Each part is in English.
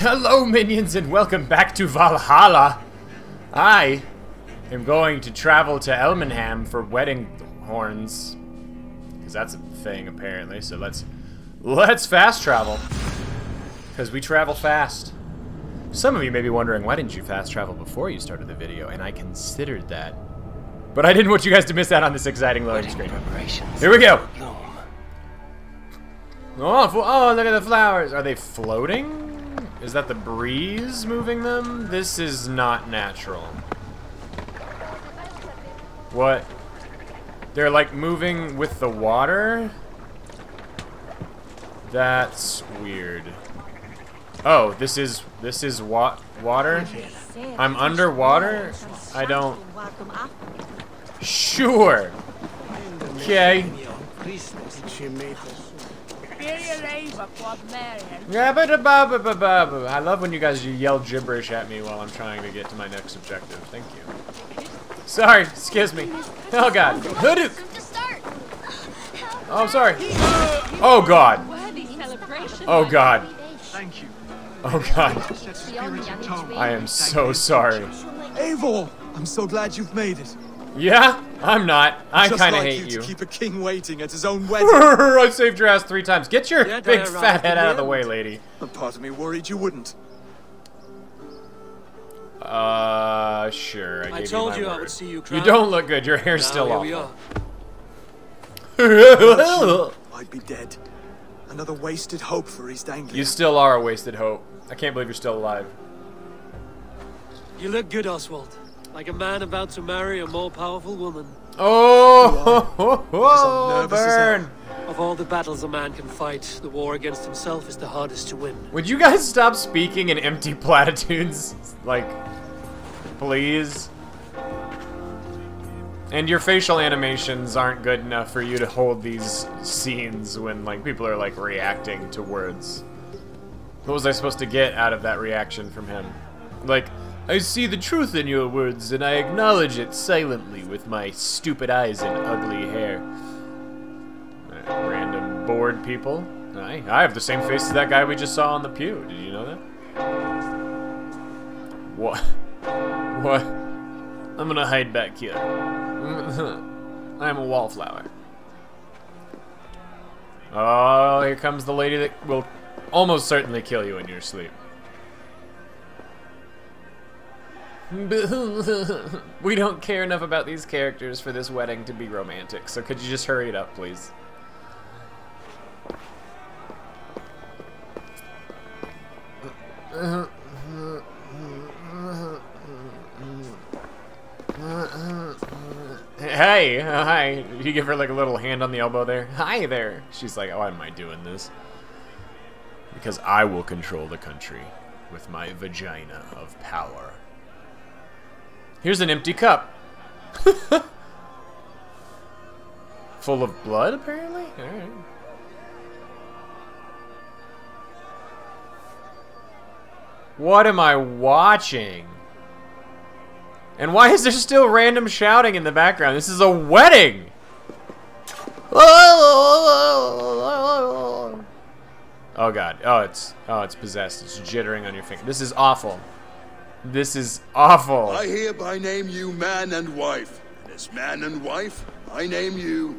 Hello, minions, and welcome back to Valhalla. I am going to travel to Elmenham for wedding horns, because that's a thing apparently. So let's let's fast travel, because we travel fast. Some of you may be wondering why didn't you fast travel before you started the video, and I considered that, but I didn't want you guys to miss out on this exciting loading screen. Here we go. Oh, oh, look at the flowers. Are they floating? Is that the breeze moving them? This is not natural. What? They're like moving with the water? That's weird. Oh, this is this is wa water? I'm underwater? I don't Sure. Okay. I love when you guys yell gibberish at me while I'm trying to get to my next objective. Thank you. Sorry, excuse me. Oh god. Hoodoo! Oh, I'm sorry. Oh god. Oh god. Thank you. Oh god. I am so sorry. Eivor! I'm so glad you've made it. Yeah? I'm not. I Just kind of like hate you, you. to keep a king waiting at his own wedding. I saved your ass three times. Get your Yet big fat head out of the the way, lady. A part of me worried you wouldn't. Uh, sure. I, I gave told my you I would see you You don't look good. Your hair's Now still here we awful. are. I'd be dead. Another wasted hope for East Anglia. you still are a wasted hope. I can't believe you're still alive. You look good, Oswald. Like a man about to marry a more powerful woman. Oh, ho, ho, I'm nervous as burn. Of all the battles a man can fight, the war against himself is the hardest to win. Would you guys stop speaking in empty platitudes? Like, please? And your facial animations aren't good enough for you to hold these scenes when, like, people are, like, reacting to words. What was I supposed to get out of that reaction from him? Like, I see the truth in your words and I acknowledge it silently with my stupid eyes and ugly hair. Random bored people. I, I have the same face as that guy we just saw on the pew. Did you know that? What? What? I'm gonna hide back here. I'm a wallflower. Oh, here comes the lady that will almost certainly kill you in your sleep. we don't care enough about these characters for this wedding to be romantic, so could you just hurry it up, please? Hey, uh, hi. You give her like a little hand on the elbow there. Hi there. She's like, why am I doing this? Because I will control the country with my vagina of power. Here's an empty cup. Full of blood, apparently? Alright. What am I watching? And why is there still random shouting in the background? This is a wedding! Oh god. Oh, it's oh, it's possessed. It's jittering on your finger. This is awful. This is awful. I hereby name you man and wife. And as man and wife, I name you.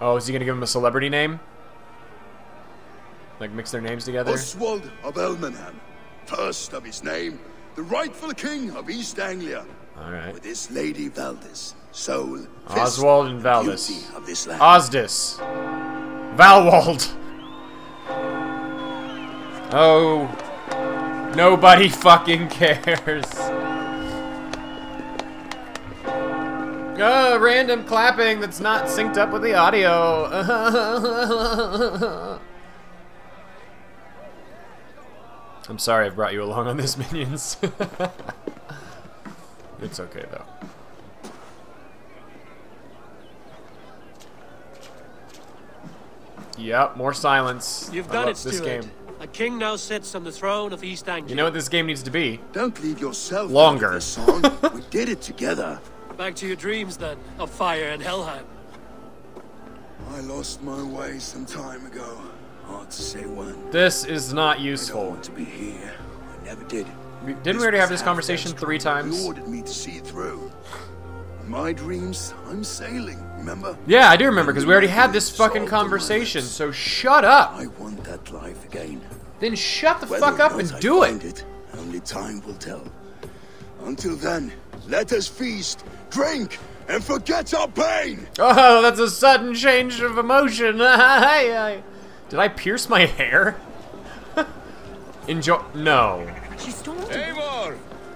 Oh, is he gonna give him a celebrity name? Like mix their names together? Oswald of Elmenham. First of his name, the rightful king of East Anglia. Alright. With this lady Valdis, soul, Oswald and Valdis. of this land. Osdis. Valwald. Oh. Nobody fucking cares. Uh, random clapping that's not synced up with the audio. I'm sorry I've brought you along on this, minions. it's okay, though. Yep, more silence. You've I done love it, this Stuart. game. A king now sits on the throne of East Anglia. You know what this game needs to be? Don't leave yourself Longer. out of this song. we did it together. Back to your dreams, then, of fire and Helheim. I lost my way some time ago. Hard to say when. This is not I don't useful. want to be here. I never did. Didn't we already have this conversation three times? You times? ordered me to see it through. In my dreams, I'm sailing, remember? Yeah, I do remember because we already had this fucking conversation. So shut up. I want that life again. Then shut the Whether fuck up and I do find it. Only time will tell. Until then, let us feast, drink, and forget our pain. Oh, that's a sudden change of emotion. Did I pierce my hair? Enjoy. No. She's told Eivor,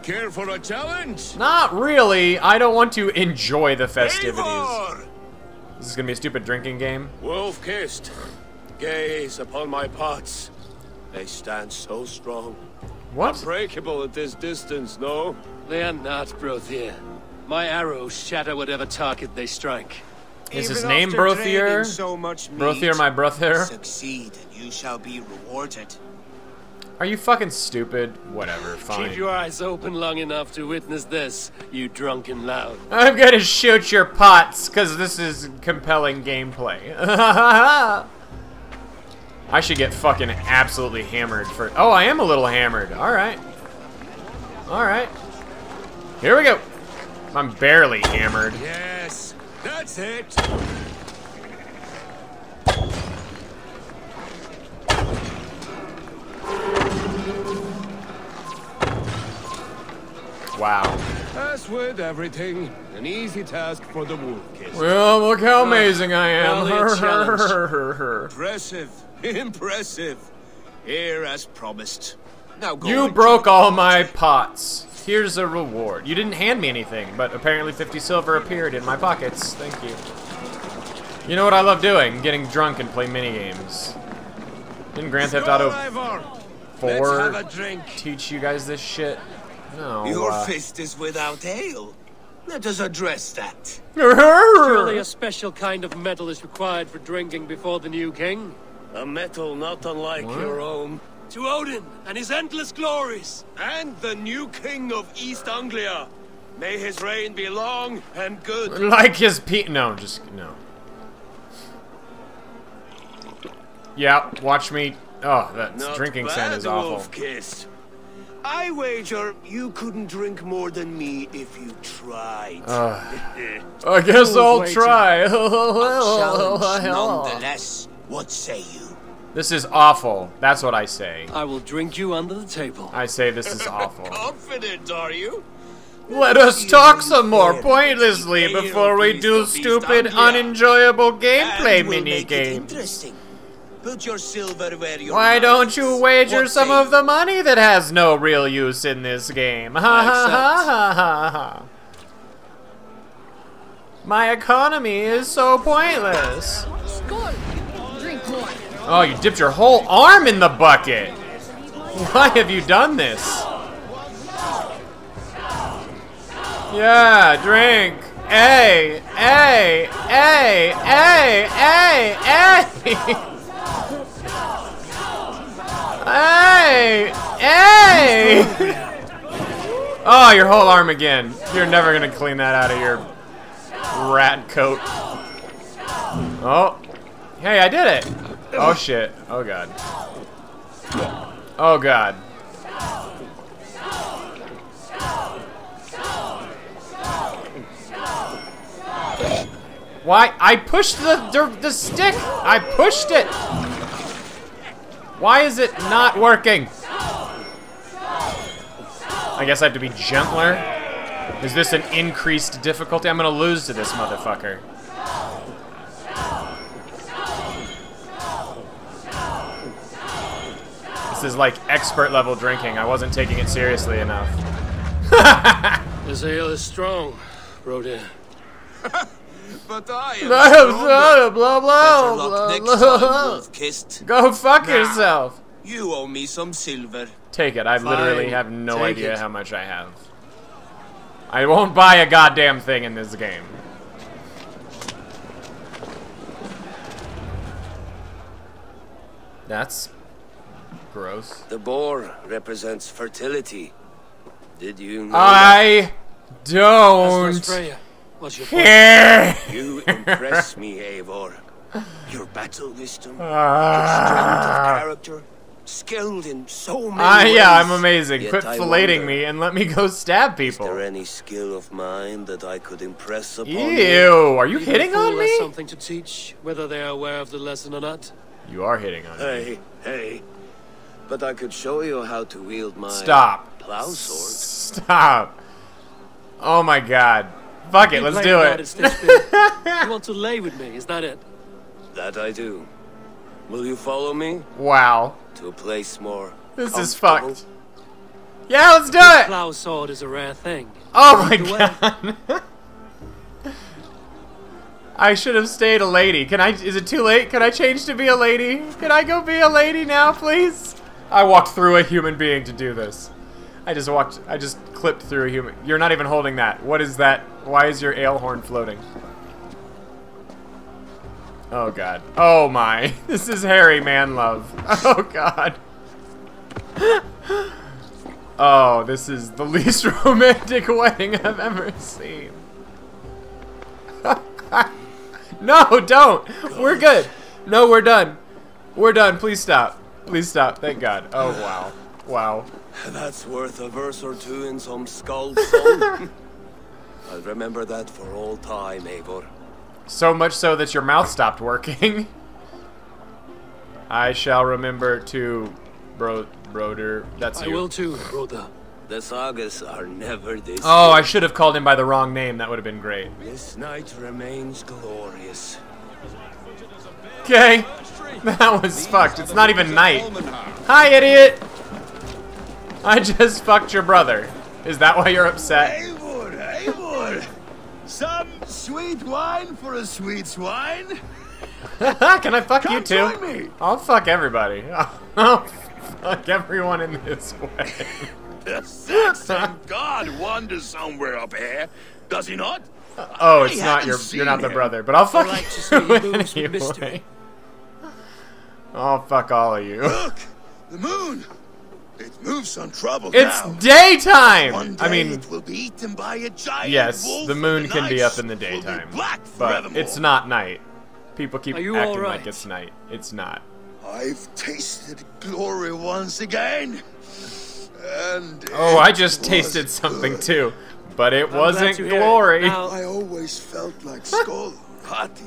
care for a challenge? Not really. I don't want to enjoy the festivities. Eivor! This is gonna be a stupid drinking game. Wolf kissed. Gaze upon my pots. They stand so strong. What? Breakable at this distance, no? They are not, Brothier. My arrows shatter whatever target they strike. Is his name after Brothier? So much meat, Brothier, my brother. Succeed, and you shall be rewarded. Are you fucking stupid? Whatever, Keep your eyes open long enough to witness this, you drunken lout. I'm gonna shoot your pots, cause this is compelling gameplay. I should get fucking absolutely hammered for- Oh, I am a little hammered. Alright. Alright. Here we go. I'm barely hammered. Yes, that's it. Wow. As with everything, an easy task for the wolf kiss. Well, look how amazing I am. only a challenge. Impressive, impressive. Here as promised. Now go You broke all my pots. Here's a reward. You didn't hand me anything, but apparently 50 silver appeared in my pockets. Thank you. You know what I love doing? Getting drunk and play minigames. Didn't Grand Theft Auto Eivor. Let's have a drink. teach you guys this shit? No. Your uh, fist is without ale. Let us address that. Surely a special kind of metal is required for drinking before the new king. A metal not unlike What? your own. To Odin and his endless glories. And the new king of East Anglia. May his reign be long and good. like his pe- No, just no. Yeah, watch me. Oh, that Not drinking bad, sound is the awful. wolf kissed. I wager you couldn't drink more than me if you tried. Uh, I guess I'll wager. try. A challenge nonetheless. What say you? this is awful. That's what I say. I will drink you under the table. I say this is awful. Confident, are you? Let us talk some more pointlessly before we do stupid, unenjoyable gameplay And we'll minigames. Put your silver where your Why don't you wager What some say of the money that has no real use in this game? Ha ha ha ha ha ha. My economy is so pointless. Skull! Drink more. Oh, you dipped your whole arm in the bucket. Why have you done this? Yeah, drink. Hey, hey, hey, hey, hey, hey. Hey, hey. Oh, your whole arm again. You're never gonna clean that out of your rat coat. Oh. Hey, I did it. Oh shit. Oh god. Oh god. Why? I pushed the, the the stick. I pushed it. Why is it not working? I guess I have to be gentler. Is this an increased difficulty? I'm gonna lose to this motherfucker. This is like expert level drinking. I wasn't taking it seriously enough. This ale is strong, Rodin. But I am blah stronger. blah blah Better blah luck next blah. time, wolf kissed. Go fuck Nah. yourself. You owe me some silver. Take it. I literally have no Take idea it. how much I have. I won't buy a goddamn thing in this game. That's gross. The boar represents fertility. Did you know I As don't what's your point? You impress me, Eivor. Your battle wisdom, Ah. strength of character, skilled in so many Ah, yeah, I'm amazing. Yet Quit I filleting wonder, me and let me go stab people. Is there any skill of mine that I could impress upon you? Ew, are you a hitting on me? something to teach, whether they are aware of the lesson or not. You are hitting on me. Hey, hey. But I could show you how to wield my Stop. plow sword. Stop. Oh my god. Fuck it, let's do about it. You want to lay with me, is that it? That I do. Will you follow me Wow. to a place more This is comfortable? fucked. Yeah, let's do it! Plow sword is a rare thing. Oh my god. I should have stayed a lady. Can I is it too late? Can I change to be a lady? Can I go be a lady now, please? I walked through a human being to do this. I just walked I just clipped through a human. You're not even holding that. What is that? Why is your ale horn floating? Oh god. Oh my. This is Harry man love. Oh god. Oh, this is the least romantic wedding I've ever seen. no, don't. We're good. No, we're done. We're done. Please stop. Please stop. Thank God. Oh, wow. Wow. That's worth a verse or two in some skull song. I'll remember that for all time, Eivor. So much so that your mouth stopped working. I shall remember to bro broder. That's I you. will too, brother. The sagas are never this. Oh, I should have called him by the wrong name. That would have been great. This night remains glorious. Okay. That was fucked. It's not even night. Hi, idiot. I just fucked your brother. Is that why you're upset? Eivor, Eivor! Some sweet wine for a sweet swine? Can I fuck you too? I'll fuck everybody. I'll fuck everyone in this way. The Saxon god wanders somewhere up here, does he not? Oh, it's I not your. You're not the him. brother, but I'll fuck like to see you he moves with anyway. I'll fuck all of you. Look, the moon. It moves on trouble It's now. daytime. One day I mean, it will be eaten by a giant yes, wolf, the and moon can be up in the daytime, black but it's not night. People keep acting all like it's night. It's not. I've tasted glory once again. And Oh, I just tasted something good. too, but it glad wasn't to hear it. glory. Now- I always felt like Skoll, Hati,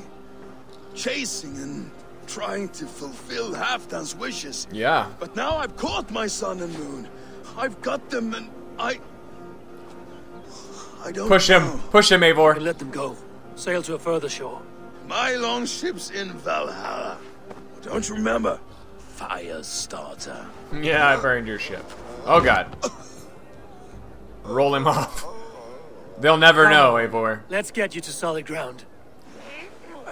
chasing and trying to fulfill Halfdan's wishes. Yeah. But now I've caught my sun and moon. I've got them and I... I don't Push him. know. Push him, And Eivor. let them go. Sail to a further shore. My long ship's in Valhalla. Don't you remember? Fire starter. Yeah, I burned your ship. Oh god. Roll him off. They'll never know, Eivor. Let's get you to solid ground.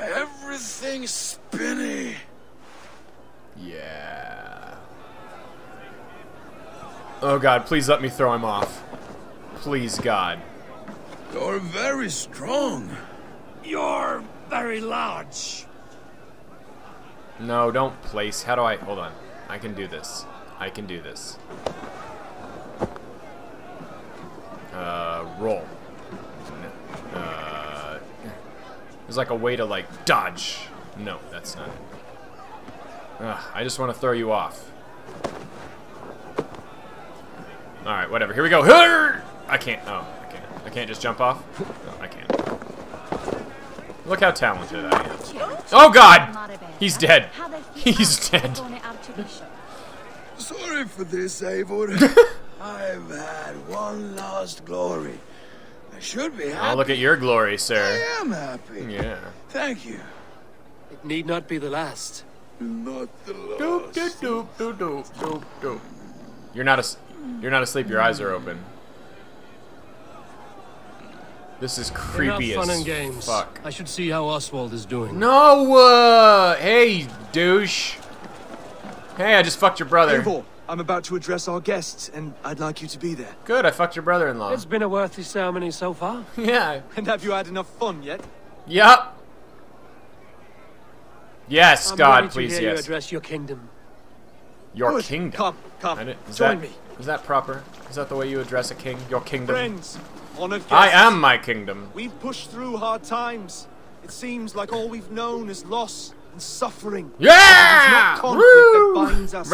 Everything's spinny. Yeah. Oh god, please let me throw him off. Please, God. You're very strong. You're very large. No, don't place. How do I... Hold on. I can do this. I can do this. Uh, roll. Uh, there's like a way to, like, dodge. No, that's not it. Ugh, I just want to throw you off. Alright, whatever. Here we go. I can't. Oh, I can't. I can't just jump off? No, I can't. Look how talented I am. Oh god! He's dead. He's dead. Sorry for this, Eivor. I've had one last glory. I should be happy. Oh, look at your glory, sir. I am happy. Yeah. Thank you. It need not be the last. Not the last. doop, doop, doop, doop, doop, doop. You're not as you're not asleep. Your eyes are open. This is creepy Enough fun as and games. fuck. I should see how Oswald is doing. No, uh, hey, douche. Hey, I just fucked your brother. Eivor, I'm about to address our guests, and I'd like you to be there. Good, I fucked your brother-in-law. It's been a worthy ceremony so far. Yeah. And have you had enough fun yet? Yup. Yes, I'm God, ready to please, hear you address your kingdom. Your Good. kingdom. Come, come. Is Join that, me. Is that proper? Is that the way you address a king? Your kingdom. Friends, honored guests. I am my kingdom. We've pushed through hard times. It seems like all we've known is loss, and suffering. Yeah! It is not conflict that binds us.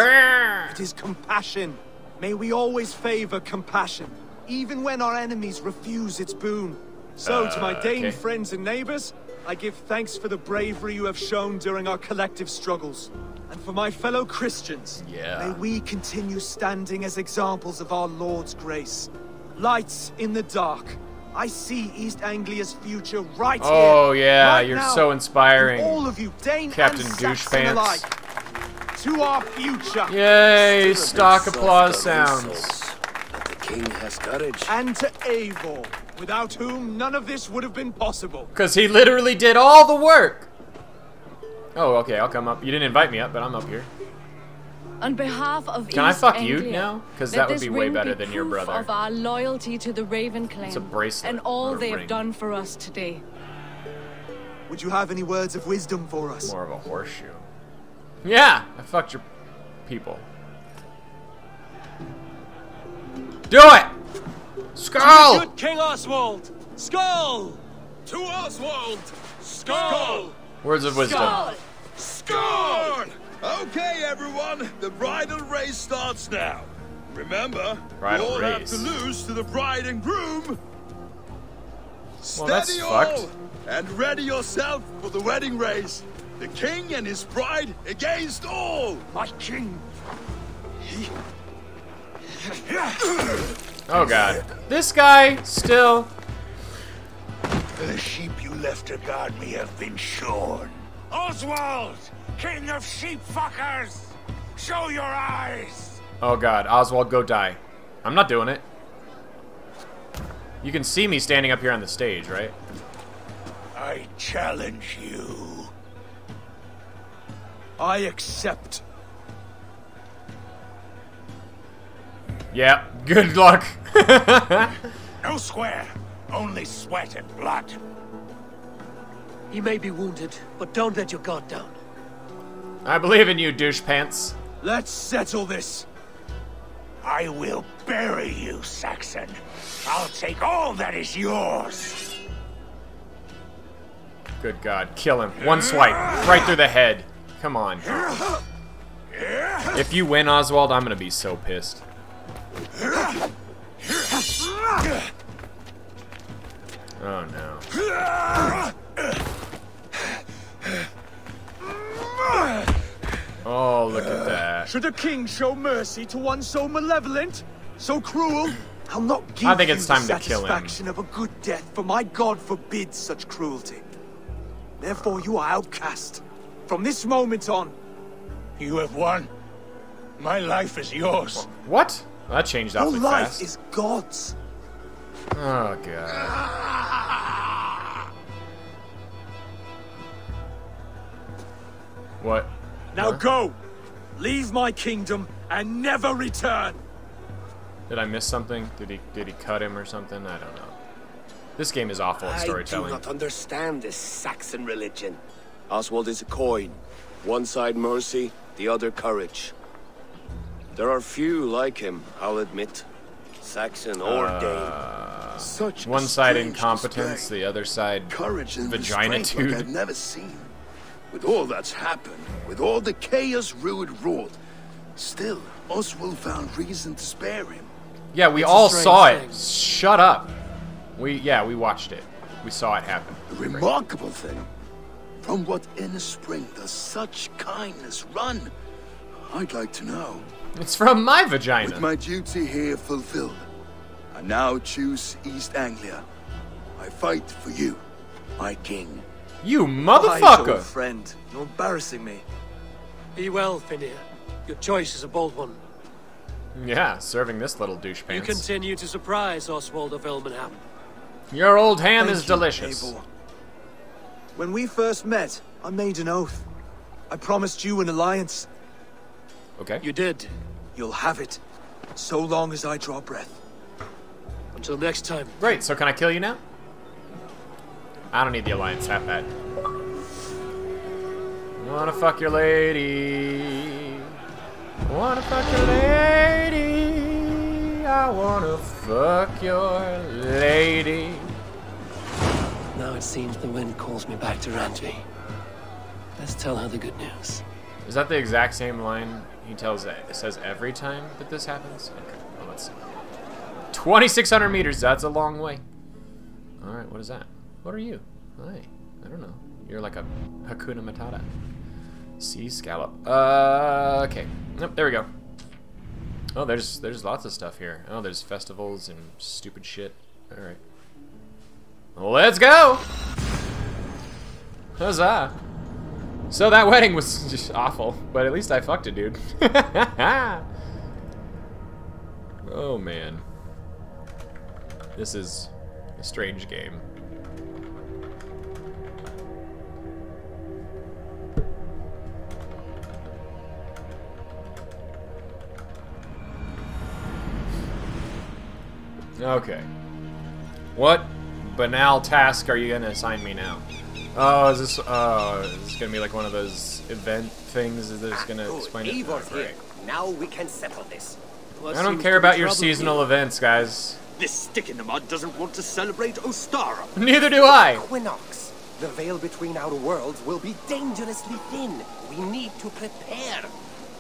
It is compassion. May we always favor compassion, even when our enemies refuse its boon. So, to my Uh, Dane okay. friends and neighbors, I give thanks for the bravery you have shown during our collective struggles. And for my fellow Christians, Yeah. may we continue standing as examples of our Lord's grace. Lights in the dark. I see East Anglia's future right oh, here. Oh, yeah, right you're now. so inspiring. And all of you, Dane Captain and Douche Saxon Pants. alike. To our future. Yay, stock applause sounds. insults, But the king has courage. and to Eivor, without whom none of this would have been possible. Because he literally did all the work. Oh, okay, I'll come up. You didn't invite me up, but I'm up here. On behalf of Can I East fuck you Anglia, now? 'Cause let that would be way ring better than your brother. Of our loyalty to the Raven clan. It's a bracelet, And all a they ring. have done for us today. Would you have any words of wisdom for us? More of a horseshoe. Yeah, I fucked your people. Do it! Skull! Good King Oswald! Skull! To Oswald! Skull! Words of wisdom. Skull! Scorn! Okay, everyone, the bridal race starts now. Remember, Bridal you all race. have to lose to the bride and groom. Well, that's Steady fucked. all, and ready yourself for the wedding race. The king and his bride against all. My king. Oh god. This guy still. The sheep you left to guard me have been shorn. Oswald, king of sheep fuckers, show your eyes. Oh god, Oswald, go die. I'm not doing it. You can see me standing up here on the stage, right? I challenge you. I accept. Yeah, good luck. No square, only sweat and blood. He may be wounded, but don't let your guard down. I believe in you, douche pants. Let's settle this. I will bury you, Saxon. I'll take all that is yours. Good god, kill him. One swipe, right through the head. Come on. If you win, Oswald, I'm gonna be so pissed. Oh no. Oh, look at that. Should a king show mercy to one so malevolent, so cruel? I'll not give I think it's you time the to kill him. satisfaction of a good death, for my God forbids such cruelty. Therefore, you are outcast. From this moment on, You have won. My life is yours. What? Well, that changed your awfully life fast. is God's. Oh god. What? Now Huh? go. Leave my kingdom and never return. Did I miss something? Did he did he cut him or something? I don't know. This game is awful at storytelling. I do not understand this Saxon religion. Oswald is a coin. One side mercy, the other courage. There are few like him, I'll admit. Saxon or Uh, Dane. Such One side incompetence, display. the other side courage and Vagina restraint like. I've never seen. With all that's happened, with all the chaos Rued wrought, still Oswald found reason to spare him. Yeah, we It's all strange saw it. Shut up. We yeah, we watched it. We saw it happen. The remarkable thing, from what inner spring does such kindness run? I'd like to know. It's from my vagina. With my duty here fulfilled, I now choose East Anglia. I fight for you, my king. You Wise motherfucker! old friend, you're embarrassing me. Be well, Finnr. Your choice is a bold one. Yeah, serving this little douche You continue to surprise Oswald of Elmenham. Your old ham Thank is you, delicious. Eivor. When we first met, I made an oath. I promised you an alliance. Okay. You did. You'll have it, so long as I draw breath. Until next time. Great, so can I kill you now? I don't need the alliance that bad. Wanna fuck your lady. Wanna fuck your lady. I wanna fuck your lady. Now it seems the wind calls me back to Randvi. Let's tell her the good news. Is that the exact same line he tells it says every time that this happens? Okay, well let's see. 2,600 meters, that's a long way. Alright, what is that? What are you? Hi, I don't know. You're like a Hakuna Matata. Sea scallop. Uh, okay. Yep, there we go. Oh, there's there's lots of stuff here. Oh, there's festivals and stupid shit. Alright. Let's go! Huzzah! So that wedding was just awful, but at least I fucked a dude. oh man. This is a strange game. Okay. What banal task are you gonna assign me now? Oh, is this uh is this gonna be like one of those event things that is gonna Good. explain it? Eivor Oh, here. Now we can settle this. What I don't care about your seasonal here? events, guys. This stick in the mud doesn't want to celebrate Ostara. Neither do I. Equinox. The veil between our worlds will be dangerously thin. We need to prepare.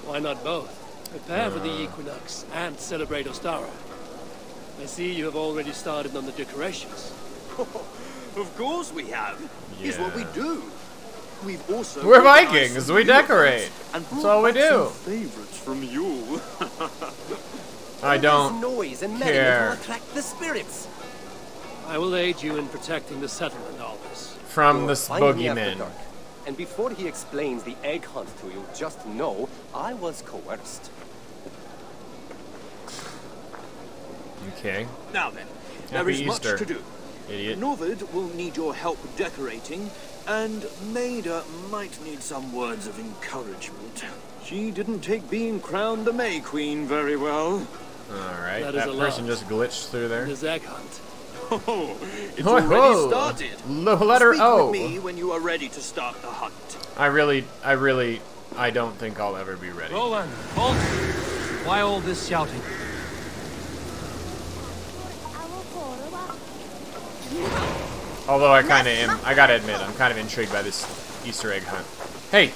Why not both? Prepare for the equinox and celebrate Ostara. I see you have already started on the decorations. Of course we have. It's what we do. We've also We're Vikings. We decorate. events And That's all we do. favorites from you. I don't. noise and care. merriment will attract the spirits. I will aid you in protecting the settlement, always. From You'll the find me after boogeyman. dark. And before he explains the egg hunt to you, just know I was coerced. Okay. now then, there Happy is Easter, much to do. Idiot. Norvid will need your help decorating, and Maida might need some words of encouragement. She didn't take being crowned the May Queen very well. Alright. That That, is a person lot. just glitched through there. This egg hunt. Oh, it's Ho, already ho. started. L- letter Speak O. with me when you are ready to start the hunt. I really, I really, I don't think I'll ever be ready. Roland, halt! Why all this shouting? Although I kind of am, I gotta admit, I'm kind of intrigued by this Easter egg hunt. Hey,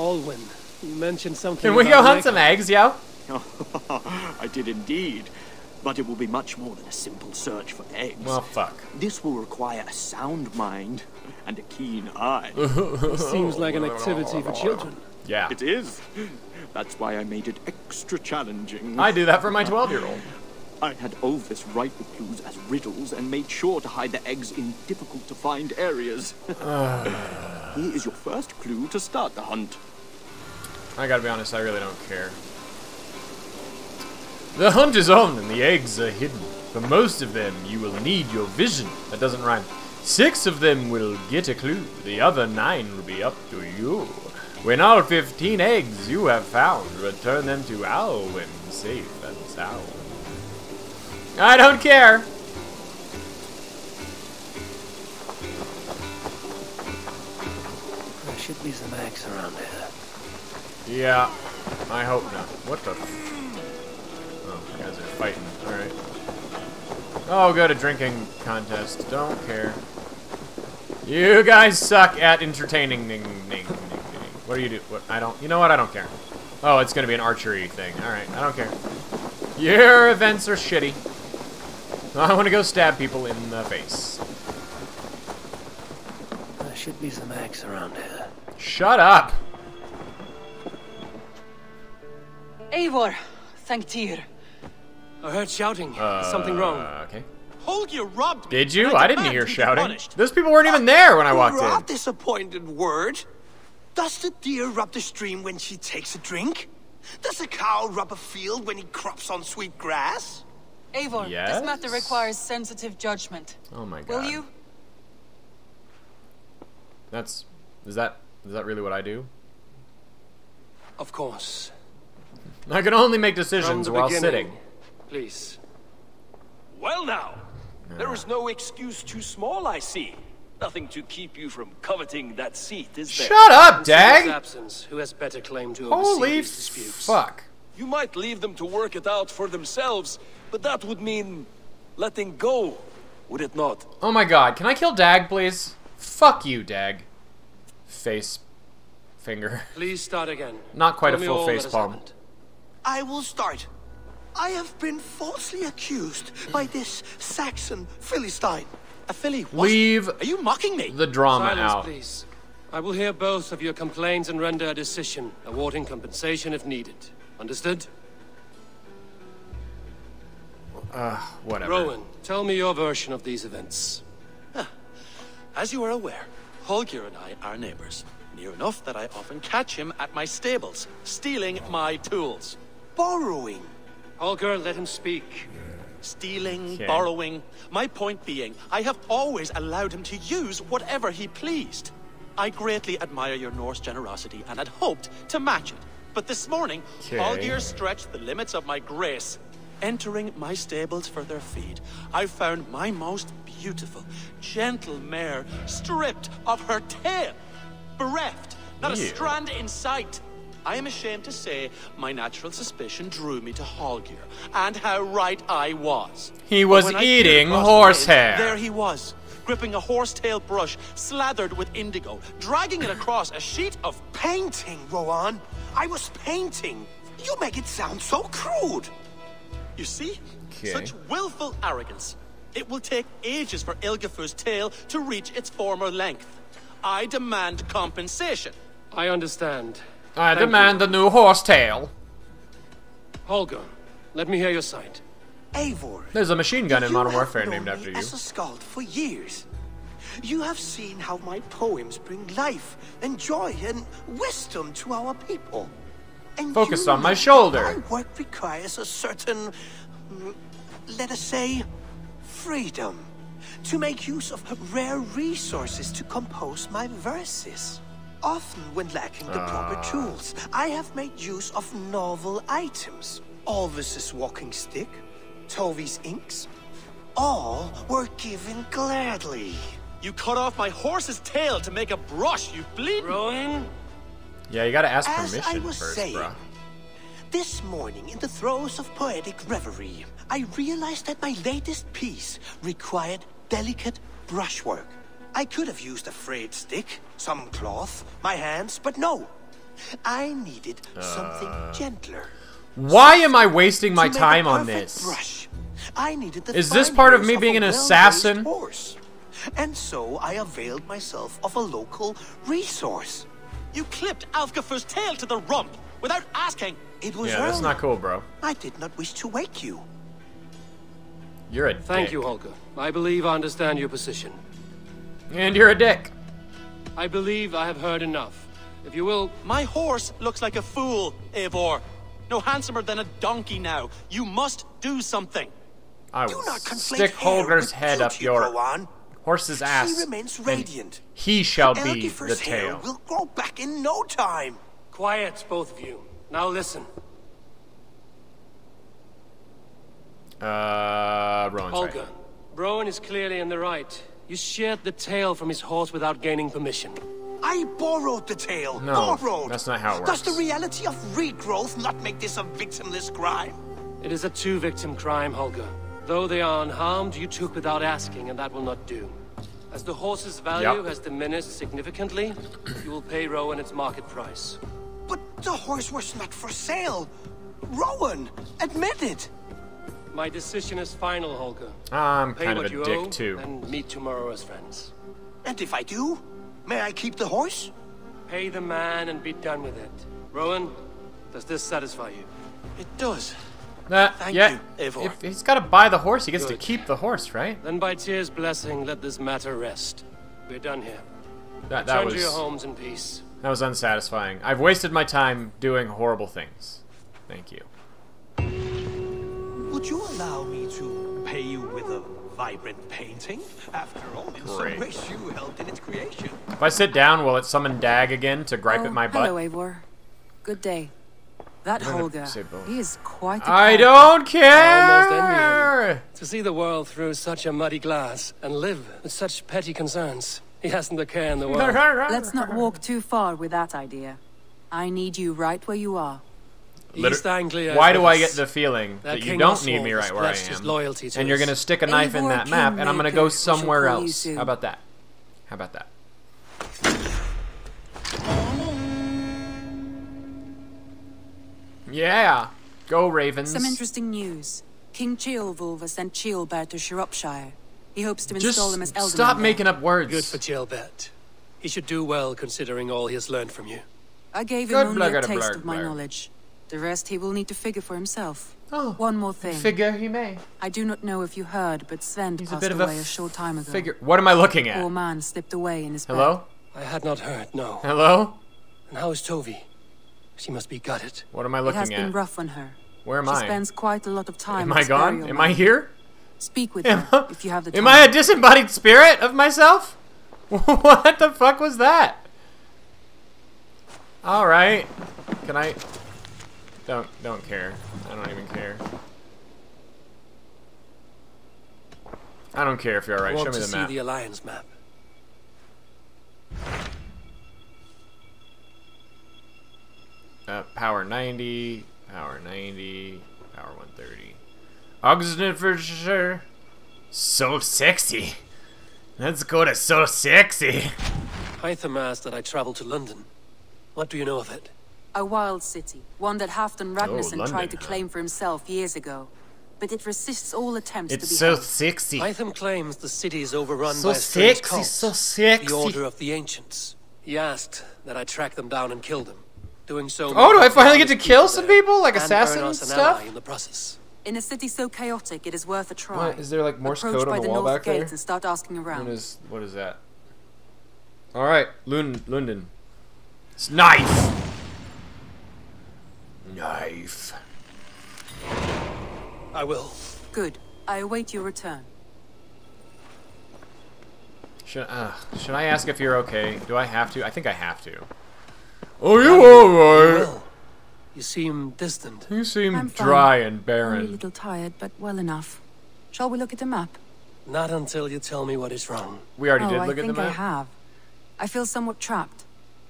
Alwyn, you mentioned something can we go hunt egg some eggs, yo? I did indeed. But it will be much more than a simple search for eggs. Well, fuck. this will require a sound mind and a keen eye. Seems like an activity for children. Yeah. it is. That's why I made it extra challenging. I do that for my 12-year-old. I had Ovis write the clues as riddles and made sure to hide the eggs in difficult to find areas. Here is your first clue to start the hunt. I gotta be honest, I really don't care. The hunt is on and the eggs are hidden. For most of them, you will need your vision. That doesn't rhyme. Six of them will get a clue. The other nine will be up to you. When all 15 eggs you have found, return them to Alwyn safe and sound. I don't care. There should be some eggs around here. Yeah, I hope not. What the? F- oh, guys are fighting. All right. Oh, go to drinking contest. Don't care. You guys suck at entertaining. Ning, ning, ning, ning. What do you do? What? I don't. You know what? I don't care. Oh, it's gonna be an archery thing. All right. I don't care. Your events are shitty. I want to go stab people in the face. There should be some eggs around here. Shut up. Eivor, thank Tyr. I heard shouting. Is Something wrong. Uh, Okay. Hold your robbed Did you? and I didn't hear shouting. punished. Those people weren't even there when I walked Hurrah, in. disappointed word. Does the deer rub the stream when she takes a drink? Does a cow rub a field when he crops on sweet grass? Eivor, Yes? this matter requires sensitive judgment. Oh my god. Will you? That's is that is that really what I do? Of course. I can only make decisions while sitting. Please. Well now, there is no excuse too small, I see. Nothing to keep you from coveting that seat, is there? Shut up, In Sigurd's Dag! absence, who has better claim to oversee Holy these disputes? fuck. You might leave them to work it out for themselves, but that would mean letting go, would it not? Oh my god, can I kill Dag, please? Fuck you, Dag. face finger. Please start again. Not quite Tell a full all that face palm. happened. I will start. I have been falsely accused by this Saxon Philistine. A Philly what? Leave Are you mocking me? the drama Silence, out. please. I will hear both of your complaints and render a decision, awarding compensation if needed. Understood? Uh, whatever. Rowan, tell me your version of these events. As you are aware, Holger and I are neighbors. Near enough that I often catch him at my stables, stealing my tools. Borrowing. Holger, let him speak. Stealing, Okay. borrowing. My point being, I have always allowed him to use whatever he pleased. I greatly admire your Norse generosity and had hoped to match it. But this morning, Okay. Stretched the limits of my grace. Entering my stables for their feed, I found my most beautiful, gentle mare stripped of her tail, bereft, not a strand in sight. I am ashamed to say my natural suspicion drew me to Holger, and how right I was. He was when I peered eating horsehair. There he was, gripping a horsetail brush slathered with indigo, dragging it across a sheet of Painting, Rowan. I was painting. You make it sound so crude. You see? Okay. Such willful arrogance. It will take ages for Ilgafur's tail to reach its former length. I demand compensation. I understand. I Thank demand the new horse tail. Holger, let me hear your side. Eivor. There's a machine gun in Modern Warfare named after you. As a skald for years. You have seen how my poems bring life and joy and wisdom to our people. And Focus on my shoulder. My work requires a certain, let us say, freedom to make use of rare resources to compose my verses. Often, when lacking the proper Ah. tools, I have made use of novel items. Alvis's walking stick, Tovy's inks, all were given gladly. You cut off my horse's tail to make a brush, you bleed. Rowan? Yeah, you gotta ask As I permission was first, saying, bro. This morning, in the throes of poetic reverie, I realized that my latest piece required delicate brushwork. I could have used a frayed stick, some cloth, my hands, but no. I needed something Uh, gentler. Why am I wasting my To make a time on perfect this? Brush, I needed the Is this part of me being an assassin? Horse. And so I availed myself of a local resource. You clipped Alfgafur's tail to the rump without asking. It was Yeah, that's not cool, bro. I did not wish to wake you. You're a dick. Thank dick. you, Holger. I believe I understand your position. And you're a dick. I believe I have heard enough. If you will, My horse looks like a fool, Eivor. No handsomer than a donkey now. You must do something. I Do will not conflate stick Holger's head up beauty, your Rowan. Horse's ass. She remains and radiant. He shall be Elgifer's the hair tail. will grow back in no time. quiet, both of you. Now listen. Uh, Rowan's Holger, right. Rowan is clearly in the right. You sheared the tail from his horse without gaining permission. I borrowed the tail. No, borrowed. that's not how it works. Does the reality of regrowth not make this a victimless crime? It is a two-victim crime, Holger. Though they are unharmed, you took without asking, and that will not do. As the horse's value Yep. has diminished significantly, you will pay Rowan its market price. But the horse was not for sale. Rowan, admit it. My decision is final, Holger. I'm Pay kind of what a you dick owe, too. and meet tomorrow as friends. And if I do, may I keep the horse? Pay the man and be done with it. Rowan, does this satisfy you? It does. Uh, Thank yeah, you, Eivor. if he's got to buy the horse, he gets to keep the horse, right? Then by Tyr's blessing, let this matter rest. We're done here. That, that Return to your was homes in peace. that was unsatisfying. I've wasted my time doing horrible things. Thank you. Would you allow me to pay you with a vibrant painting? After all, in Great. some ways you helped in its creation. If I sit down, will it summon Dag again to gripe oh, at my butt? Hello, Eivor. Good day. That I'm gonna Holger, he is quite a I character. don't I almost envy care. To see the world through such a muddy glass and live with such petty concerns. He hasn't a care in the world. Let's not walk too far with that idea. I need you right where you are. Liter- East Anglia Why do I get the feeling That that you don't Oswald need me right where I am? loyalty to and you're gonna stick a knife in that map, and I'm gonna go Kingmaker, we shall somewhere else. How about that? How about that? Yeah. Go Ravens. Some interesting news. King Ceolwulf has sent Ceolbert to Shropshire. He hopes to Just install him as ealdorman. stop making up words. Good for Ceolbert. He should do well considering all he has learned from you. I gave Good him only a taste blurg, of my blurg. knowledge. The rest he will need to figure for himself. Oh, One more thing. Figure he may. I do not know if you heard, but Sven He's a passed bit of a away a, short time ago. Figure. What am I looking at? Poor man slipped away in his bed. Hello? I had not heard, no. Hello? And how is Tovi? She must be gutted. What am I looking at? It has looking been at? rough on her. Where am she I? spends quite a lot of time. Am at I gone? Am I here? Speak with Am her if you have the time. Am I a disembodied spirit of myself? what the fuck was that? All right. Can I? Don't don't care. I don't even care. I don't care if you're alright. Show me the map. want me to the see map. the Alliance map. Uh, power 90, power 90, power 130. Oxygen for sure. So sexy. Let's go to so sexy. Hytham asked that I travel to London. What do you know of it? A wild city, one that Halfdan Ragnarsson London, tried to huh? claim for himself years ago. But it resists all attempts It's to be so held. sexy. Hytham claims the city is overrun So by a strange sexy, cult, so sexy. The Order of the Ancients. He asked that I track them down and kill them. Doing so. Oh, do I finally get to kill some there people? Like and assassin earn us an stuff? in the process. In a city so chaotic, it is worth a try. What, is there, like, Morse Approach code on by the the wall north back gates there? and start asking around. What is what is that? All right, Lund, London. It's knife. Knife. I will. Good. I await your return. Should uh, should I ask if you're okay? Do I have to? I think I have to. Oh, you alright? Well, you seem distant. You seem I'm fine. dry and Only a little tired, but well enough. Shall we look at the map? Not until you tell me what is wrong. We already oh, did I look at the think I have. I feel somewhat trapped.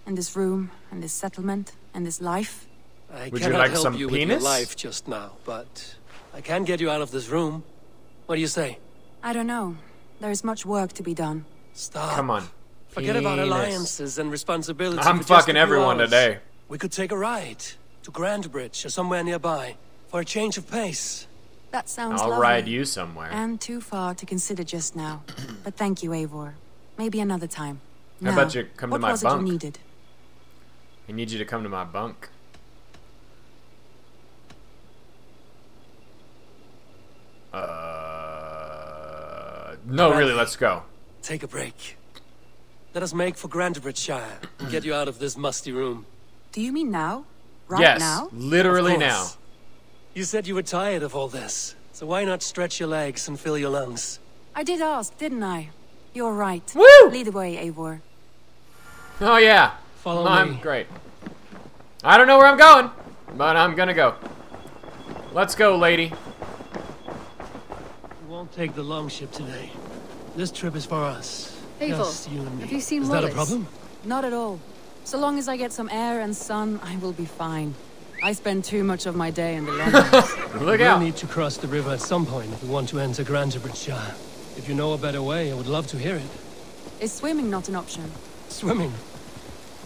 In this room, in this settlement, in this life. I Would you cannot like help some you with penis? your life just now, but I can get you out of this room. What do you say? I don't know. There is much work to be done. Stop. Come on. Forget about alliances and responsibilities. I'm for just a fucking everyone hours. today. We could take a ride to Grantebridge or somewhere nearby for a change of pace. That sounds I'll lovely. ride you somewhere. And too far to consider just now. but thank you, Eivor. Maybe another time. How Now, about you come to what my was bunk? it you needed? I need you to come to my bunk. Uh, no, really, let's go. Take a break. Let us make for Grantebridgescire and get you out of this musty room. Do you mean now? Right yes, now? literally now. You said you were tired of all this, so why not stretch your legs and fill your lungs? I did ask, didn't I? You're right. Woo! Lead the way, Eivor. Oh yeah. Follow me. I'm great. I don't know where I'm going, but I'm gonna go. Let's go, lady. We won't take the longship today. This trip is for us. Eivor, you have you seen Is that a Wallace? problem? Not at all. So long as I get some air and sun, I will be fine. I spend too much of my day in the London. Look we'll out. need to cross the river at some point if we want to enter Grantebridgescire. If you know a better way, I would love to hear it. Is swimming not an option? Swimming?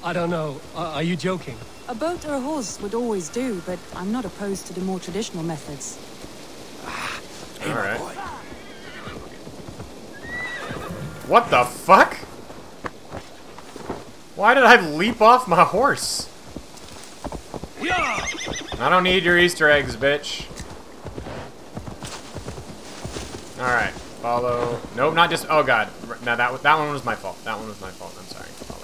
I don't know. Are, are you joking? A boat or a horse would always do, but I'm not opposed to the more traditional methods. Ah, all right. What the fuck? Why did I leap off my horse? Yeah. I don't need your Easter eggs, bitch. All right, follow. Nope, not just. Oh god, no, that that one was my fault. That one was my fault. I'm sorry. Follow.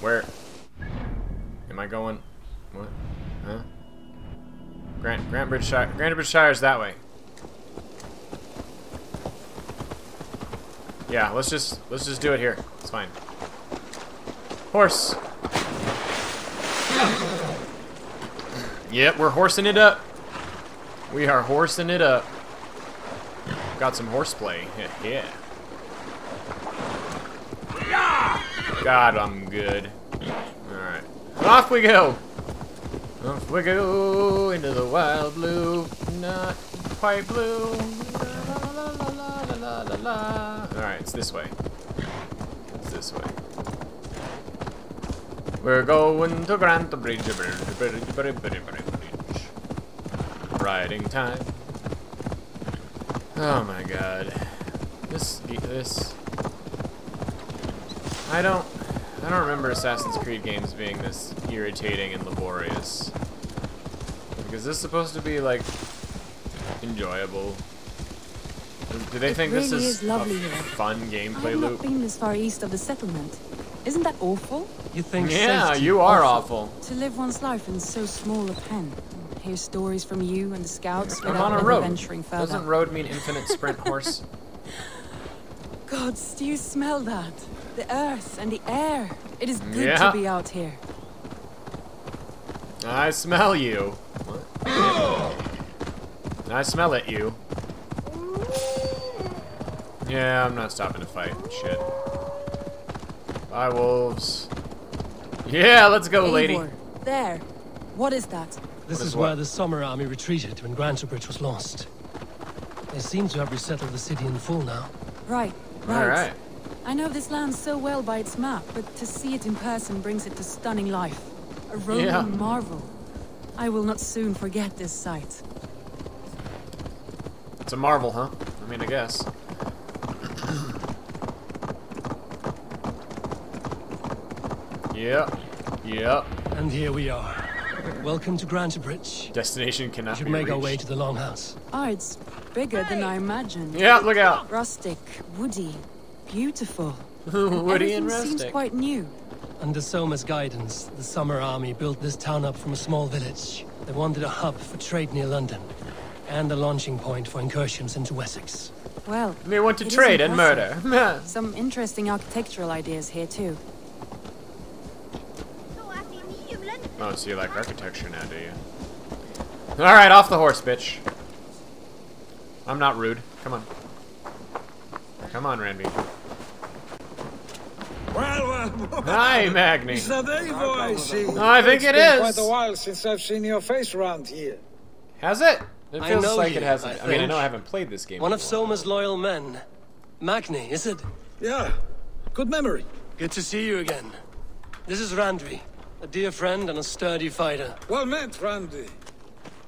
Where am I going? What? Huh? Grant Grantbridge Shire. Grantbridge Shire is that way. Yeah, let's just let's just do it here. It's fine. Horse. Yep, we're horsing it up. We are horsing it up. Got some horseplay. Yeah. God, I'm good. Alright. Off we go! Off we go into the wild blue. Not quite blue. La, la, la, la, la, la, la, la. Alright, it's this way. It's this way. We're going to grant the bridge. Riding time. Oh my god. This, this. I don't, I don't remember Assassin's Creed games being this irritating and laborious. Is this supposed to be like enjoyable? Do they It think this is, is lovely a here. fun I gameplay have not loop? been this far east of the settlement. Isn't that awful? You think Yeah, you are awful. To live one's life in so small a pen. Hear stories from you and the scouts I'm without on a road. venturing further. Doesn't road mean infinite sprint horse? Gods, do you smell that? The earth and the air. It is good Yeah. to be out here. I smell you. I smell it, you. Yeah, I'm not stopping to fight. Shit. Bye, wolves. Yeah, let's go, lady. There. What is that? This What is is where the Summer Army retreated when Grantebridge was lost. They seem to have resettled the city in full now. Right, right. Alright. I know this land so well by its map, but to see it in person brings it to stunning life. A Roman Yeah. marvel. I will not soon forget this sight. It's a marvel, huh? I mean, I guess. Yep. Yeah. And here we are. Welcome to Grantebridge. Destination cannot We cannot should be make our way to the Longhouse. Oh, it's bigger than I imagined. Yeah, look out. Rustic, woody, beautiful. Woody and Everything seems quite new. Under Soma's guidance, the Summer Army built this town up from a small village. They wanted a hub for trade near London, and a launching point for incursions into Wessex. Well, They want to trade and murder. Some interesting architectural ideas here too. Oh, so you like architecture now, do you? Alright, off the horse, bitch. I'm not rude. Come on. Come on, Randy. Well, well. Hi, Magni. Is that Eivor I see? Oh, I think It's it been is. quite a while since I've seen your face around here. Has it? It I feels know like you, it hasn't. I I, mean, I know I haven't played this game. One of. Soma's loyal men. Magni, is it? Yeah, good memory. Good to see you again. This is Randvi, a dear friend and a sturdy fighter. Well met, Randvi.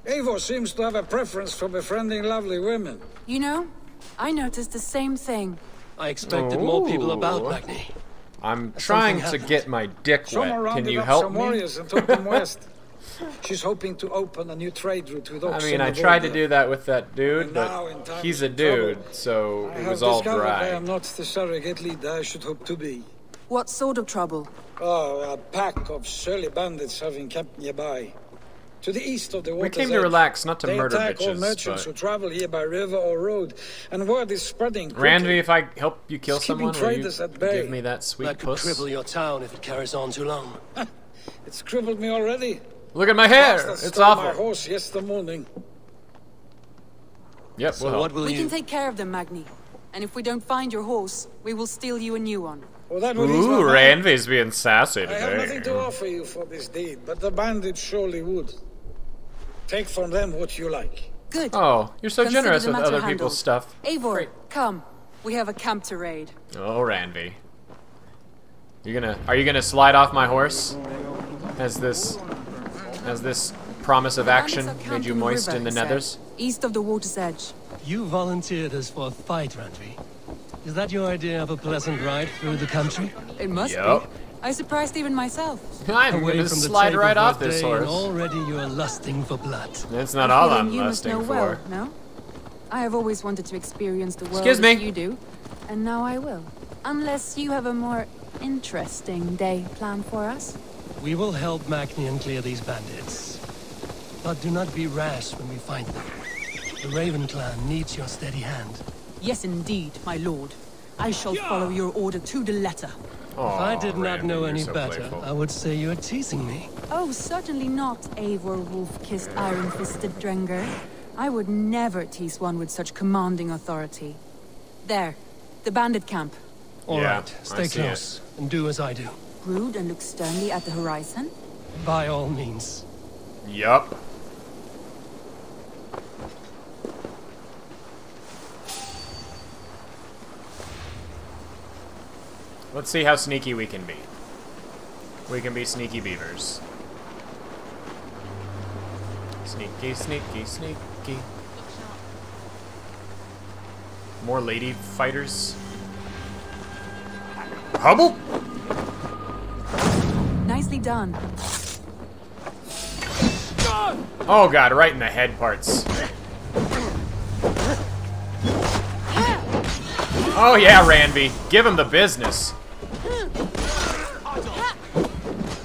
Eivor seems to have a preference for befriending lovely women. You know, I noticed the same thing. I expected more people about Ooh. Magni. I'm trying to get my dick Summer wet. Can rounded you up help some me? warriors and took them west. She's hoping to open a new trade route with I Oxen mean, I tried to do that with that dude, And now, but he's a of trouble, dude, so I it was all discovered I am not the surrogate leader I should hope to be. What sort of trouble? Oh, a pack of surly bandits have encamped nearby. To the east of the water. We came to relax, not to they murder attack all merchants but- who travel here by river or road, and word is spreading quickly. Randy, if I help you kill It's keeping someone, will you traders at bay. give me that sweet That could puss? cripple your town if it carries on too long. It's crippled me already. Look at my hair! Bastards It's stole My awful. horse yesterday morning. Yep, So we'll help. what will we you... can take care of them, Magni. And if we don't find your horse, we will steal you a new one. Well, that would ease my Ooh, mind. Randy's being sassy today. I have nothing to offer you for this deed, but the bandits surely would. Take from them what you like. Good. Oh, you're so Consider generous with other handled. people's stuff. Eivor, come. We have a camp to raid. Oh, Randy. You're gonna? Are you gonna slide off my horse? Has this, has this promise of action made you moist river, in the he said, nethers? East of the water's edge. You volunteered us for a fight, Randvi. Is that your idea of a pleasant ride through the country? It must Yup. be. I surprised even myself. I'm Away gonna from slide table right for off this day, and horse. already you are lusting for blood. That's not all I'm you must lusting know for. well, no? I have always wanted to experience the world Excuse me. you do, and now I will. Unless you have a more interesting day planned for us. We will help Magnian clear these bandits. But do not be rash when we find them. The Raven clan needs your steady hand. Yes, indeed, my lord. I shall follow your order to the letter. if I did oh, not Randy, know any so better, playful. I would say you're teasing me. Oh, certainly not, Eivor wolf-kissed iron-fisted drengr. I would never tease one with such commanding authority. There, the bandit camp. All Yeah, right, stay see it. close and do as I do. Brood and look sternly at the horizon. By all means. Yup. Let's see how sneaky we can be. we can be sneaky beavers. Sneaky, sneaky, sneaky. More lady fighters. Hubble? Nicely done. Oh god, right in the head parts. Oh yeah, Ranby. Give him the business.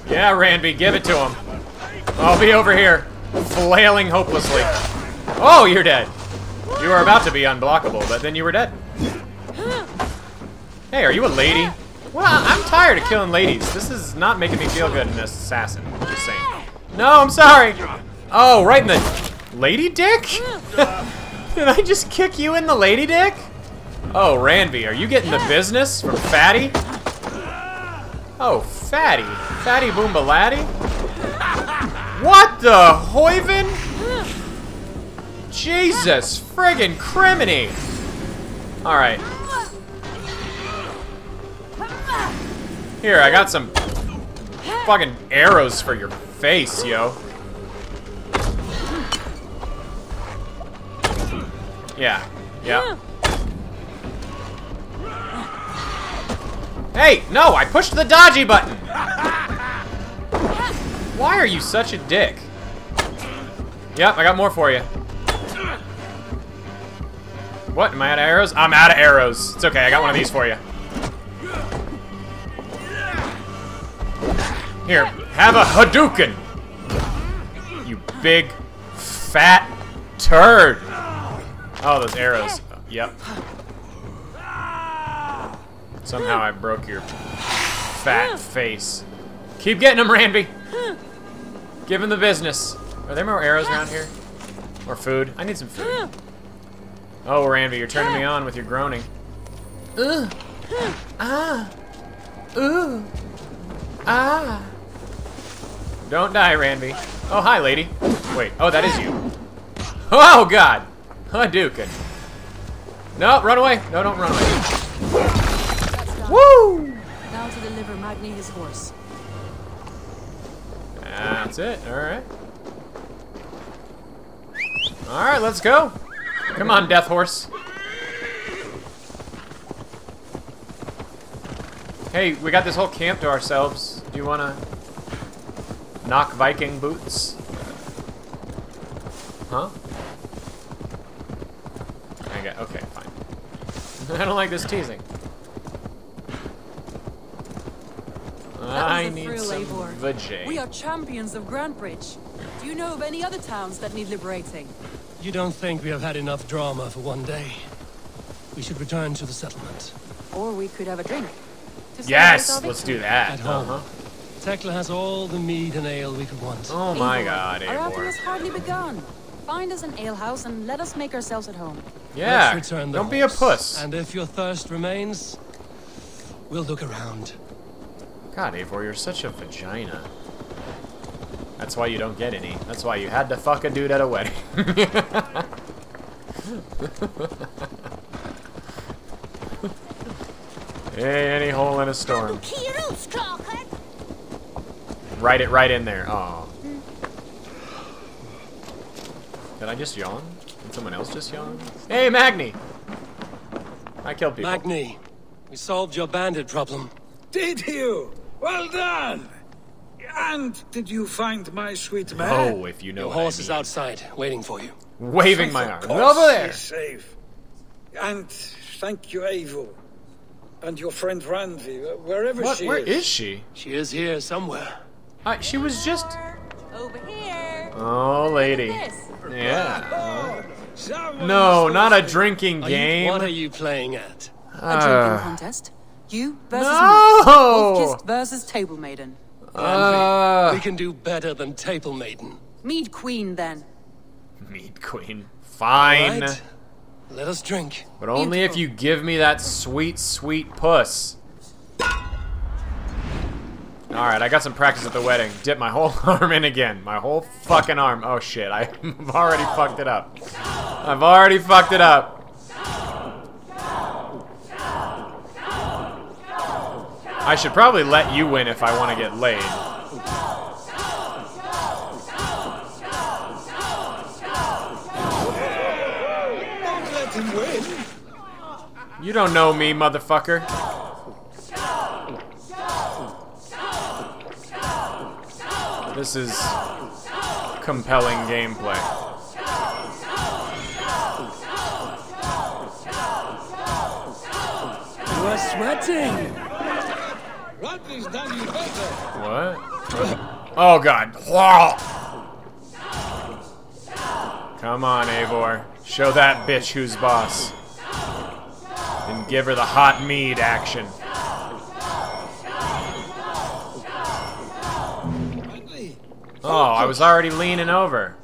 Yeah, Ranby, give it to him. I'll be over here, flailing hopelessly. Oh, you're dead. You were about to be unblockable, but then you were dead. Hey, are you a lady? Well, I'm tired of killing ladies. This is not making me feel good in this assassin. Just saying. No, I'm sorry. Oh, right in the lady dick? Did I just kick you in the lady dick? Oh, Ranby, are you getting the business from Fatty? Oh, Fatty. Fatty Boomba Laddie? What the Hoiven? Jesus friggin' criminy! Alright. Here, I got some fucking arrows for your face, yo. Yeah. Yeah. Hey, no, I pushed the dodgy button. Why are you such a dick? Yep, I got more for you. What, am I out of arrows? I'm out of arrows. It's okay, I got one of these for you. Here, have a Hadouken! You big, fat turd! Oh, those arrows. Yep. Somehow I broke your fat face. Keep getting them, Ranby! Give him the business. Are there more arrows around here? Or food? I need some food. Oh, Ranby, you're turning me on with your groaning. Ugh. Ah. Ooh. Ah. Don't die, Ranby. Oh, hi, lady. Wait. Oh, that is you. Oh, God. Hadouken. No, run away. No, don't run away. Woo! Now to deliver Magni his horse. That's it. All right. All right, let's go. Come on, Death Horse. Hey, we got this whole camp to ourselves. Do you want to knock Viking boots? Huh? I get okay, fine. I don't like this teasing. I That was a need some Eivor. vajay. We are champions of Grantebridge. Do you know of any other towns that need liberating? You don't think we have had enough drama for one day? We should return to the settlement. Or we could have a drink. Yes, let's do that. At home. Uh-huh. Tekla has all the mead and ale we could want. Oh my Eivor, god, Our outing has hardly begun. Find us an alehouse and let us make ourselves at home. Yeah, Let's return the don't be a puss. And if your thirst remains, we'll look around. God, Eivor, you're such a vagina. That's why you don't get any. That's why you had to fuck a dude at a wedding. hey, any hole in a storm. Write it right in there. Oh. Did I just yawn? Did someone else just yawn? Hey, Magni! I killed people. Magni, we solved your bandit problem. Did you? Well done. And did you find my sweet man? Oh, if you know Your what I horse is outside, waiting for you. Waving my arm. course Over there! he's safe. And thank you, Eivor. And your friend Randvi, uh, wherever What? she Where is. is she? She is here somewhere. Uh, she was just. Over here. Oh, lady. Yeah. Someone No, not a thirsty. drinking Are you- game. what are you playing at? A Uh, drinking contest. You versus No! me. Wolf-kissed versus Table Maiden. Uh, we can do better than Table Maiden. Mead Queen, then. Mead Queen. Fine. Right. Let us drink. But only if you give me that sweet, sweet puss. Alright, I got some practice at the wedding. Dip my whole arm in again. My whole fucking arm. Oh shit, I've already fucked it up. I've already fucked it up. I should probably let you win if I want to get laid. You don't know me, motherfucker. This is compelling gameplay. You are sweating. Done you better. What? Oh god. Come on, Eivor. Show that bitch who's boss. And give her the hot mead action. Oh, I was already leaning over.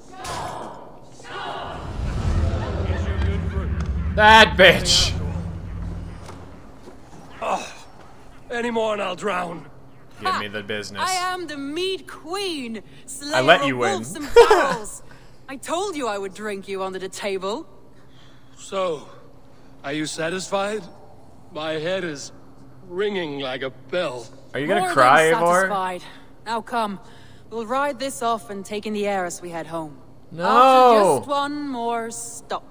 That bitch! Any more and I'll drown. Give me the business. I am the mead queen, slayer I let you win. wolves and barrels. I told you I would drink you under the table. So, are you satisfied? My head is ringing like a bell. Are you gonna than cry, Eivor? satisfied. Now come, we'll ride this off and take in the air as we head home. No! After just one more stop.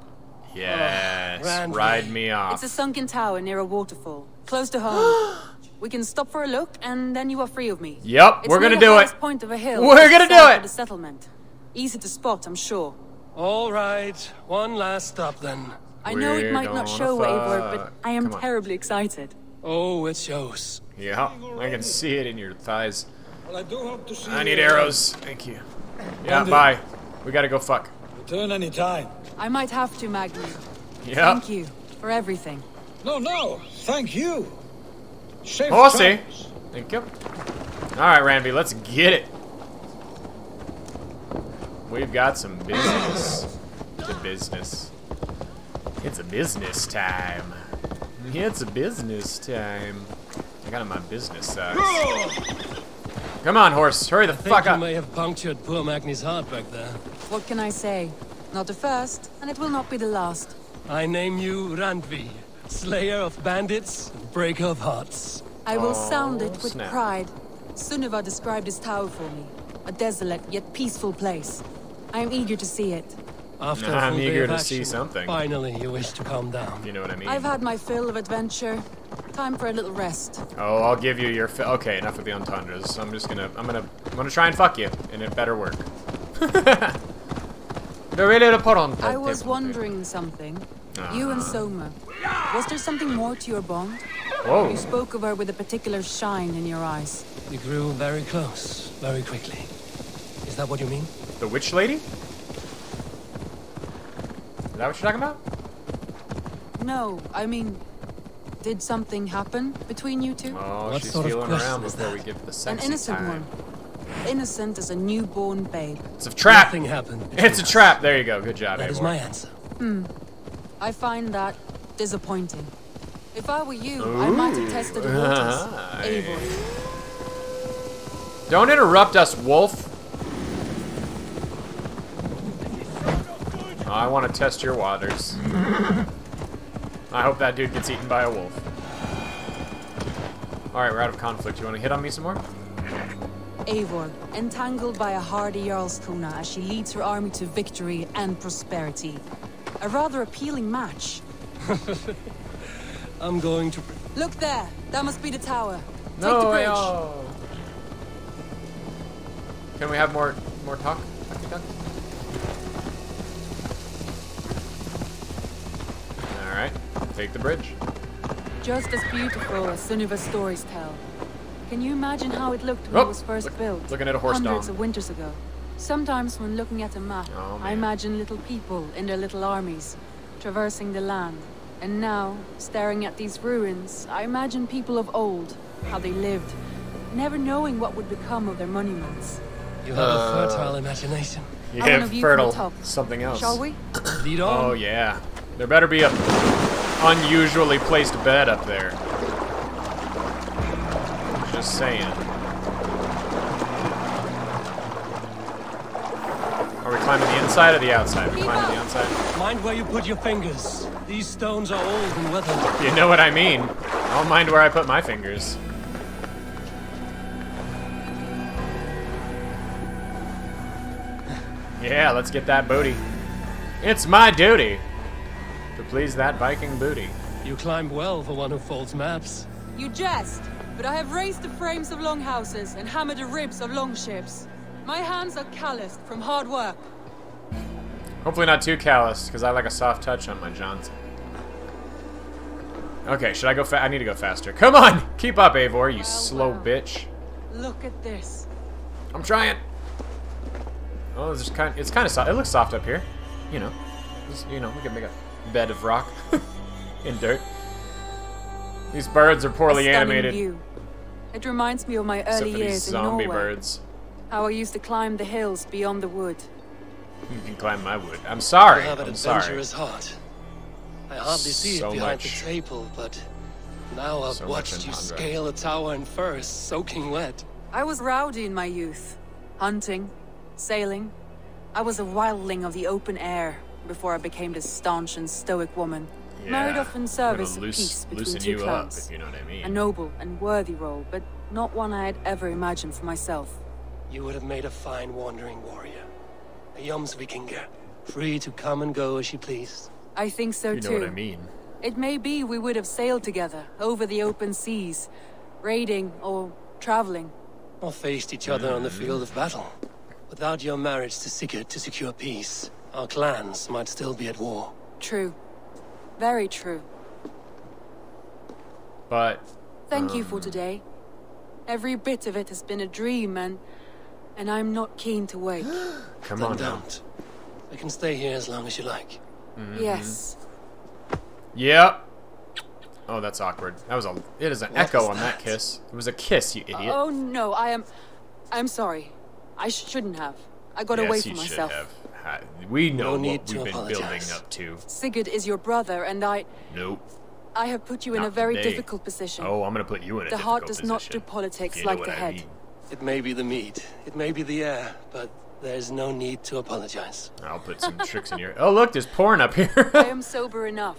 Yes, Randall. ride me off. It's a sunken tower near a waterfall, close to home. we can stop for a look, and then you are free of me. Yep, It's we're gonna do it. highest point of a hill. We're gonna do it. The settlement, easy to spot, I'm sure. All right, one last stop then. I know it We're might not gonna show, Eivor, but. I am terribly excited. Oh, it shows. Yeah, I can see it in your thighs. Well, I do hope to see I you need again. arrows. Thank you. Yeah, Andy. bye. We gotta go fuck. Return any time. I might have to, Magni. Yeah. Thank you for everything. No, no. Thank you. Safe Oh, I'll see. travels. Thank you. Alright, Ranby, let's get it. We've got some business. to business. It's a business time. It's a business time. I got my business size. Come on, horse. Hurry the I fuck think you may have punctured poor Magni's heart back there. What can I say? Not the first, and it will not be the last. I name you Randvi, slayer of bandits, breaker of hearts. I will Oh, sound it oh, with snap. pride. Sunniva described this tower for me. A desolate yet peaceful place. I am eager to see it. After a I'm eager of to see something. Finally, you wish to calm down. You know what I mean? I've had my fill of adventure. Time for a little rest. Oh, I'll give you your. fill. okay, enough of the entendres. I'm just gonna. I'm gonna. I'm gonna try and fuck you, and it better work. The really important. I was wondering something. You and Soma. Was there something more to your bond? Whoa. You spoke of her with a particular shine in your eyes. We grew very close, very quickly. Is that what you mean? The witch lady? Is that what you're talking about? No, I mean, did something happen between you two? Oh, What she's sort of feeling question around is before that? we get the An innocent time. one. Innocent as a newborn babe. It's a trap. Nothing happened. It's a trap. There you go. Good job, That is Eivor. my answer. Hmm. I find that disappointing. If I were you, I might have tested the waters. Aye. Don't interrupt us, wolf. I want to test your waters. I hope that dude gets eaten by a wolf. Alright, we're out of conflict. You want to hit on me some more? Eivor, entangled by a hardy Jarlskona as she leads her army to victory and prosperity. A rather appealing match. I'm going to. Look there! That must be the tower. Take No, the bridge. Can we have more more talk? Alright, take the bridge. Just as beautiful as Sunniva's stories tell. Can you imagine how it looked when Oh, it was first built? looking at a horse Hundreds dong. of winters ago. Sometimes when looking at a map, Oh, I imagine little people in their little armies, traversing the land. And now, staring at these ruins, I imagine people of old, how they lived, never knowing what would become of their monuments. You have Uh, a fertile imagination. You I a have view from the fertile top. something else. Shall we? Lead on. Oh yeah. There better be a unusually placed bed up there. Just saying. inside or the outside? We're climbing the outside. Mind where you put your fingers. These stones are old and weathered. You know what I mean. I don't mind where I put my fingers. Yeah, let's get that booty. It's my duty to please that Viking booty. You climb well for one who folds maps. You jest, but I have raised the frames of longhouses and hammered the ribs of longships. My hands are calloused from hard work. Hopefully not too callous, because I like a soft touch on my Johnson. Okay, should I go fa- I need to go faster. Come on! Keep up, Eivor, you slow bitch. Look at this. I'm trying. Oh, it's kind. It's kind of soft. It looks soft up here. You know, you know, we can make a bed of rock in dirt. These birds are poorly animated. view. It reminds me of my early years in zombie Norway. birds. How I used to climb the hills beyond the wood. You can climb my wood. I'm sorry. You have an I'm sorry. adventurous heart. I hardly see So it behind much. the table, but now I've So watched you scale a tower in furs, soaking wet. I was rowdy in my youth. Hunting, sailing. I was a wildling of the open air before I became this staunch and stoic woman. Married Yeah, off in service gonna of peace between two you up, clans. if you know what I mean. A noble and worthy role, but not one I had ever imagined for myself. You would have made a fine wandering warrior. A Jomsvikinger, free to come and go as she pleased. I think so too. You know what I mean. It may be we would have sailed together over the open seas, raiding or traveling. Or faced each other on the field of battle. Without your marriage to Sigurd to secure peace, our clans might still be at war. True. Very true. But Thank you Um. for today. Every bit of it has been a dream, and and I'm not keen to wait. come then on don't. We can stay here as long as you like. Mhm. Yes. Yep. Oh, that's awkward. That was a. It is an What echo was on that that? kiss. It was a kiss, you idiot. Oh no, I am. I'm sorry. I shouldn't have. I got yes, away you from should myself. have. We know No need what to we've been building up to. Sigurd is your brother, and I. Nope. I have put you in a very today. difficult position. Oh, I'm gonna put you in a the heart does difficult not do politics you like what the I head. mean. It may be the meat, it may be the air, but there's no need to apologize. I'll put some tricks in your. Oh, look, there's porn up here. I am sober enough.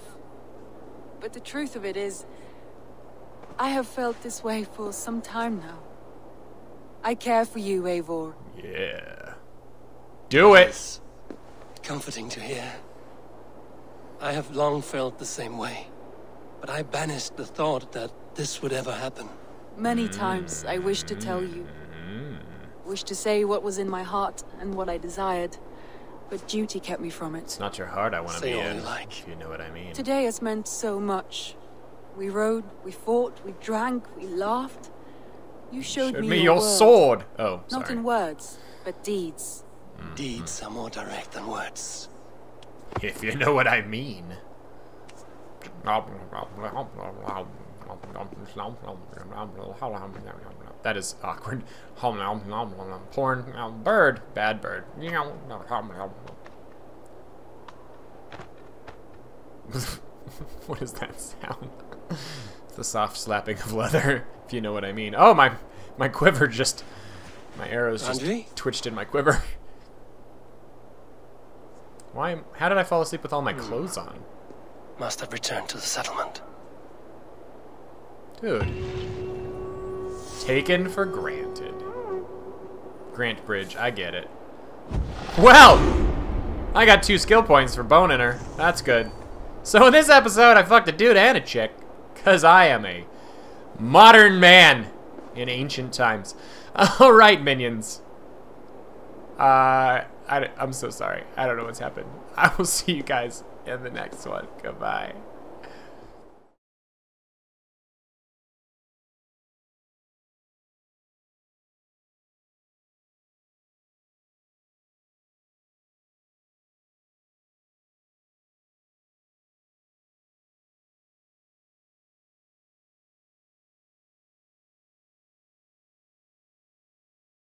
But the truth of it is, I have felt this way for some time now. I care for you, Eivor. yeah. Do it. Comforting to hear. I have long felt the same way, but I banished the thought that this would ever happen. Many times I wished to tell hmm. you. Wished to say what was in my heart and what I desired, but duty kept me from it. It's not your heart I want to be in. like. If you know what I mean. Today has meant so much. We rode, we fought, we drank, we laughed. You showed, Showed me, me your, your world. sword. Oh, Not in words, but deeds. Deeds are more direct than words. If you know what I mean. That is awkward. Porn. Bird. Bad bird. what is that sound? The soft slapping of leather, if you know what I mean. Oh, my my quiver just... My arrows just Andre? twitched in my quiver. Why? How did I fall asleep with all my hmm. clothes on? Must have returned to the settlement. Dude. Taken for granted. Grant Bridge, I get it. Well! I got two skill points for boning her. That's good. So in this episode, I fucked a dude and a chick. Because I am a modern man in ancient times. Alright, minions. Uh, I, I'm so sorry. I don't know what's happened. I will see you guys in the next one. Goodbye.